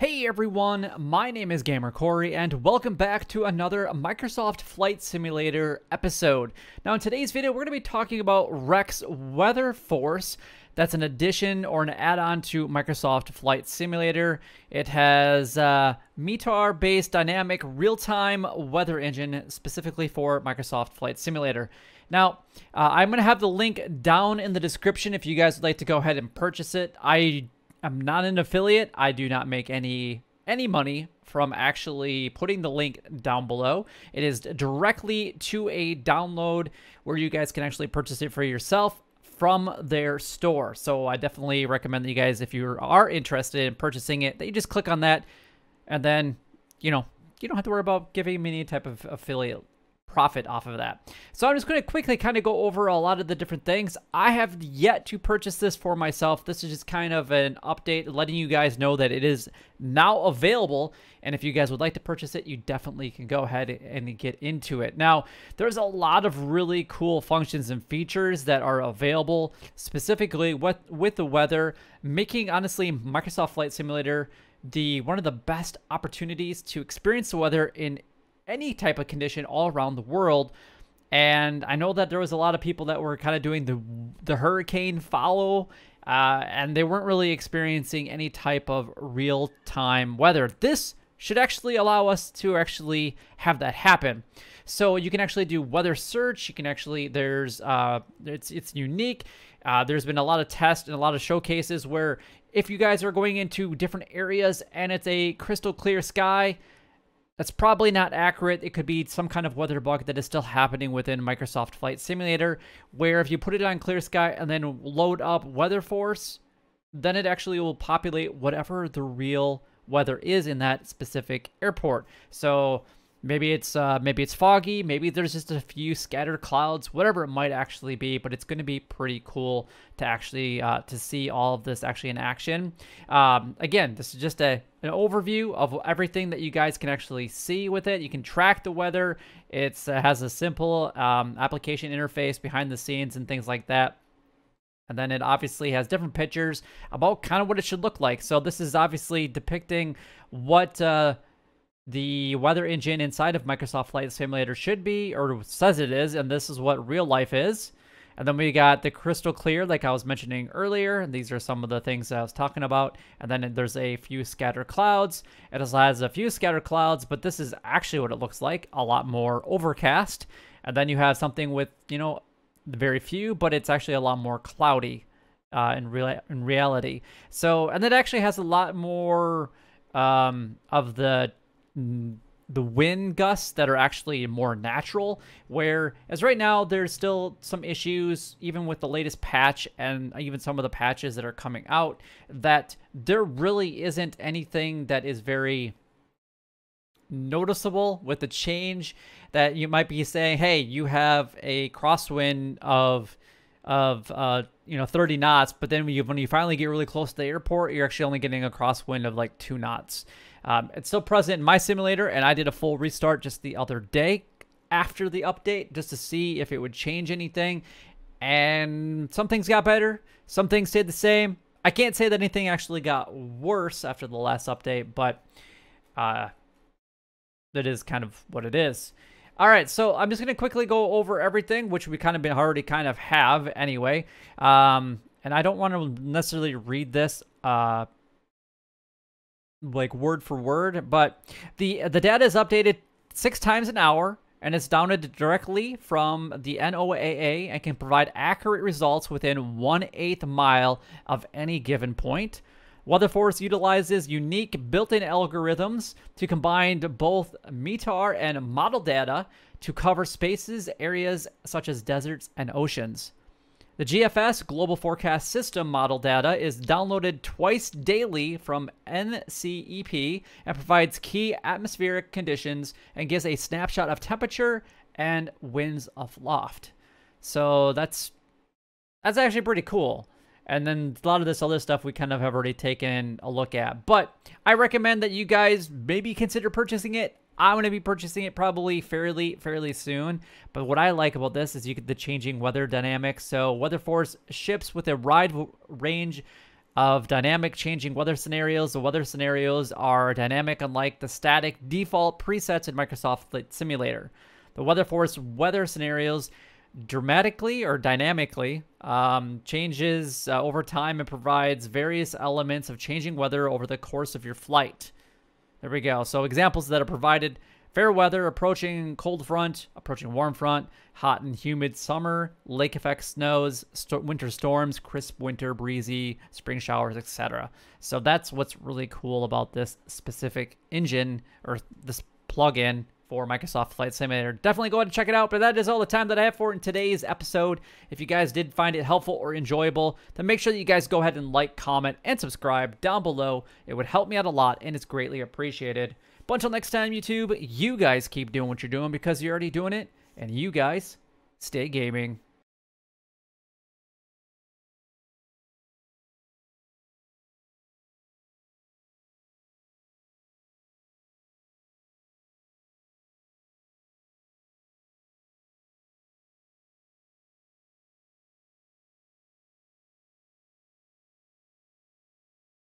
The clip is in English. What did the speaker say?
Hey everyone, my name is Gamer Cory, and welcome back to another Microsoft Flight Simulator episode. Now, in today's video, we're going to be talking about Rex Weather Force. That's an addition or an add-on to Microsoft Flight Simulator. It has uh, METAR-based dynamic real-time weather engine specifically for Microsoft Flight Simulator. Now, uh, I'm going to have the link down in the description if you guys would like to go ahead and purchase it. I I'm not an affiliate. I do not make any any money from actually putting the link down below. It is directly to a download where you guys can actually purchase it for yourself from their store. So I definitely recommend that you guys, if you are interested in purchasing it, that you just click on that and then, you know, you don't have to worry about giving me any type of affiliate profit off of that. So I'm just going to quickly kind of go over a lot of the different things. I have yet to purchase this for myself. This is just kind of an update letting you guys know that it is now available. And if you guys would like to purchase it, you definitely can go ahead and get into it. Now, there's a lot of really cool functions and features that are available specifically with, with the weather, making honestly Microsoft Flight Simulator the one of the best opportunities to experience the weather in any type of condition all around the world. And I know that there was a lot of people that were kind of doing the the hurricane follow, uh, and they weren't really experiencing any type of real time weather. This should actually allow us to actually have that happen. So you can actually do weather search. You can actually there's uh, it's it's unique. Uh, there's been a lot of tests and a lot of showcases where if you guys are going into different areas and it's a crystal clear sky, that's probably not accurate. It could be some kind of weather bug that is still happening within Microsoft Flight Simulator, where if you put it on clear sky and then load up Weather Force, then it actually will populate whatever the real weather is in that specific airport. So Maybe it's uh, maybe it's foggy. Maybe there's just a few scattered clouds. Whatever it might actually be, but it's going to be pretty cool to actually uh, to see all of this actually in action. Um, again, this is just a an overview of everything that you guys can actually see with it. You can track the weather. It uh, has a simple um, application interface behind the scenes and things like that. And then it obviously has different pictures about kind of what it should look like. So this is obviously depicting what uh, the weather engine inside of Microsoft Flight Simulator should be, or says it is, and this is what real life is. And then we got the crystal clear, like I was mentioning earlier. And these are some of the things I was talking about. And then there's a few scattered clouds. It has a few scattered clouds, but this is actually what it looks like, a lot more overcast. And then you have something with, you know, very few, but it's actually a lot more cloudy uh, in, real in reality. So, and it actually has a lot more um, of the Mm, the wind gusts that are actually more natural where as right now there's still some issues even with the latest patch and even some of the patches that are coming out that there really isn't anything that is very noticeable with the change that you might be saying hey you have a crosswind of of uh, you know 30 knots but then when you, when you finally get really close to the airport you're actually only getting a crosswind of like two knots um, it's still present in my simulator, and I did a full restart just the other day after the update just to see if it would change anything. And some things got better, some things stayed the same. I can't say that anything actually got worse after the last update, but uh, that is kind of what it is. All right, so I'm just going to quickly go over everything, which we kind of been already kind of have anyway. Um, and I don't want to necessarily read this uh, like word for word, but the the data is updated six times an hour and it's downloaded directly from the NOAA and can provide accurate results within one eighth mile of any given point. WeatherForce utilizes unique built-in algorithms to combine both METAR and model data to cover spaces, areas such as deserts and oceans. The GFS Global Forecast System model data is downloaded twice daily from NCEP and provides key atmospheric conditions and gives a snapshot of temperature and winds aloft. So that's that's actually pretty cool. And then a lot of this other stuff we kind of have already taken a look at. But I recommend that you guys maybe consider purchasing it. I'm going to be purchasing it probably fairly fairly soon. But what I like about this is you get the changing weather dynamics. So Weather Force ships with a wide range of dynamic changing weather scenarios. The weather scenarios are dynamic, unlike the static default presets in Microsoft Simulator. The Weather Force weather scenarios dramatically or dynamically um, changes uh, over time and provides various elements of changing weather over the course of your flight. There we go. So examples that are provided Fair weather, approaching cold front, approaching warm front, hot and humid summer, lake effect snows, st winter storms, crisp winter, breezy, spring showers, etc. So that's what's really cool about this specific engine or this plugin for Microsoft Flight Simulator. Definitely go ahead and check it out. But that is all the time that I have for in today's episode. If you guys did find it helpful or enjoyable, then make sure that you guys go ahead and like, comment, and subscribe down below. It would help me out a lot and it's greatly appreciated. But until next time, YouTube, you guys keep doing what you're doing because you're already doing it, and you guys stay gaming.